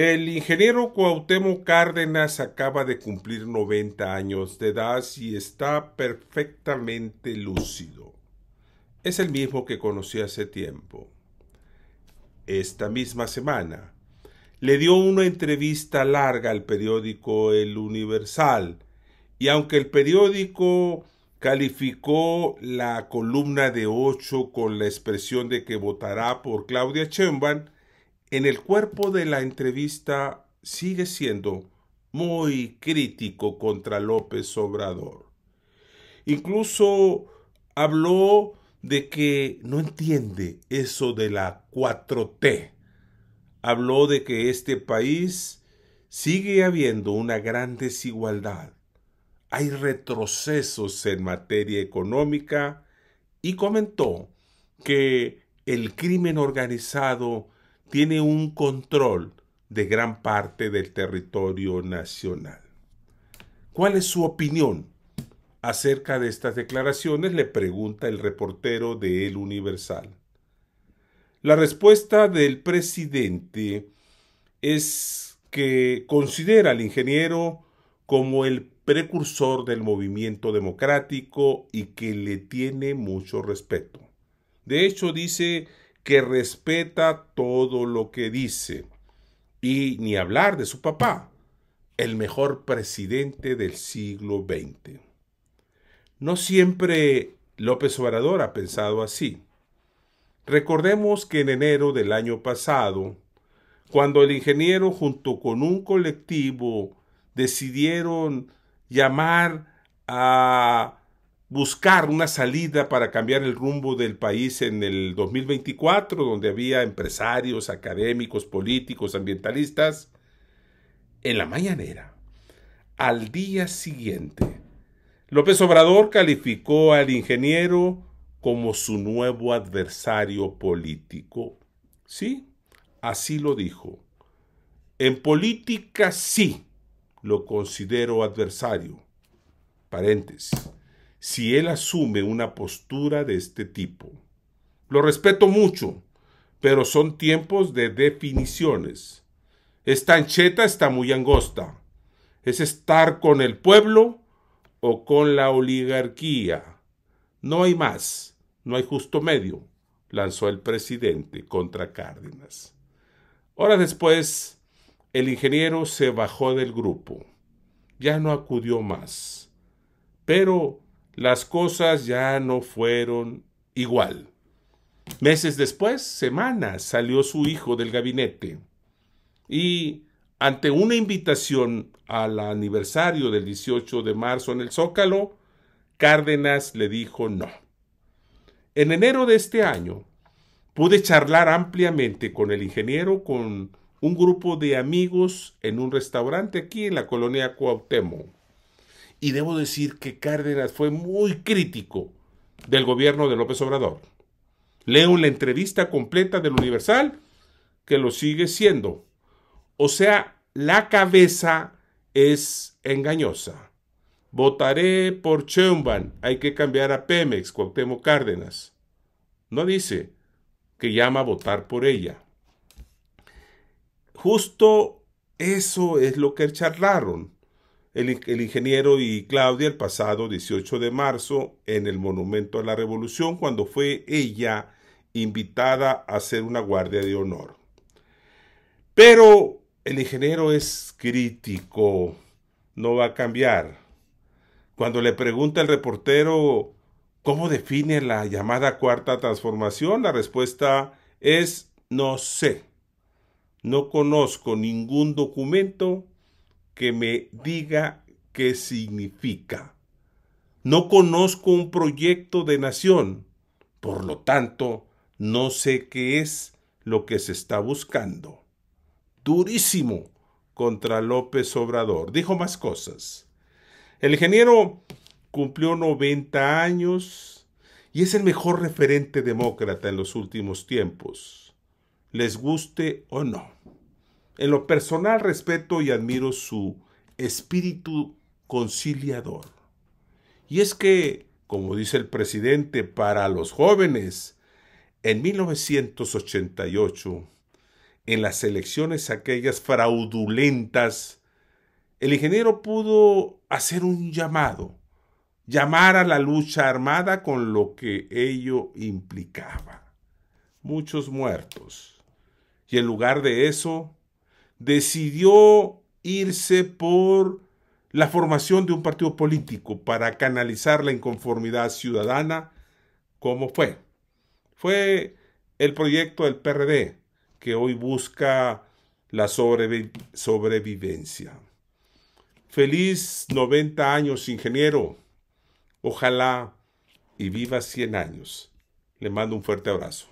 El ingeniero Cuauhtémoc Cárdenas acaba de cumplir 90 años de edad y está perfectamente lúcido. Es el mismo que conocí hace tiempo. Esta misma semana le dio una entrevista larga al periódico El Universal y aunque el periódico calificó la columna de 8 con la expresión de que votará por Claudia Sheinbaum, en el cuerpo de la entrevista sigue siendo muy crítico contra López Obrador. Incluso habló de que no entiende eso de la 4T. Habló de que este país sigue habiendo una gran desigualdad. Hay retrocesos en materia económica y comentó que el crimen organizado tiene un control de gran parte del territorio nacional. ¿Cuál es su opinión acerca de estas declaraciones? Le pregunta el reportero de El Universal. La respuesta del presidente es que considera al ingeniero como el precursor del movimiento democrático y que le tiene mucho respeto. De hecho, dice que respeta todo lo que dice. Y ni hablar de su papá, el mejor presidente del siglo XX. No siempre López Obrador ha pensado así. Recordemos que en enero del año pasado, cuando el ingeniero junto con un colectivo decidieron llamar a buscar una salida para cambiar el rumbo del país en el 2024, donde había empresarios, académicos, políticos, ambientalistas, en la mañanera, al día siguiente, López Obrador calificó al ingeniero como su nuevo adversario político. Sí, así lo dijo. En política sí lo considero adversario. Paréntesis si él asume una postura de este tipo. Lo respeto mucho, pero son tiempos de definiciones. Esta ancheta está muy angosta. Es estar con el pueblo o con la oligarquía. No hay más, no hay justo medio, lanzó el presidente contra Cárdenas. Horas después, el ingeniero se bajó del grupo. Ya no acudió más. Pero las cosas ya no fueron igual. Meses después, semanas, salió su hijo del gabinete y ante una invitación al aniversario del 18 de marzo en el Zócalo, Cárdenas le dijo no. En enero de este año, pude charlar ampliamente con el ingeniero con un grupo de amigos en un restaurante aquí en la colonia Cuauhtémoc y debo decir que Cárdenas fue muy crítico del gobierno de López Obrador. Leo la entrevista completa del Universal que lo sigue siendo. O sea, la cabeza es engañosa. Votaré por Chumban. Hay que cambiar a Pemex, Cuauhtémoc Cárdenas. No dice que llama a votar por ella. Justo eso es lo que charlaron el, ingeniero y Claudia el pasado 18 de marzo en el Monumento a la Revolución cuando fue ella invitada a hacer una guardia de honor. Pero el ingeniero es crítico, no va a cambiar. Cuando le pregunta el reportero cómo define la llamada cuarta transformación, la respuesta es no sé. No conozco ningún documento que me diga qué significa. No conozco un proyecto de nación, por lo tanto, no sé qué es lo que se está buscando. Durísimo contra López Obrador. Dijo más cosas. El ingeniero cumplió 90 años y es el mejor referente demócrata en los últimos tiempos, les guste o no. En lo personal respeto y admiro su espíritu conciliador. Y es que, como dice el presidente, para los jóvenes, en 1988, en las elecciones aquellas fraudulentas, el ingeniero pudo hacer un llamado, llamar a la lucha armada con lo que ello implicaba. Muchos muertos. Y en lugar de eso, decidió irse por la formación de un partido político para canalizar la inconformidad ciudadana, como fue. Fue el proyecto del PRD, que hoy busca la sobrevivencia. Feliz 90 años, ingeniero. Ojalá y viva 100 años. Le mando un fuerte abrazo.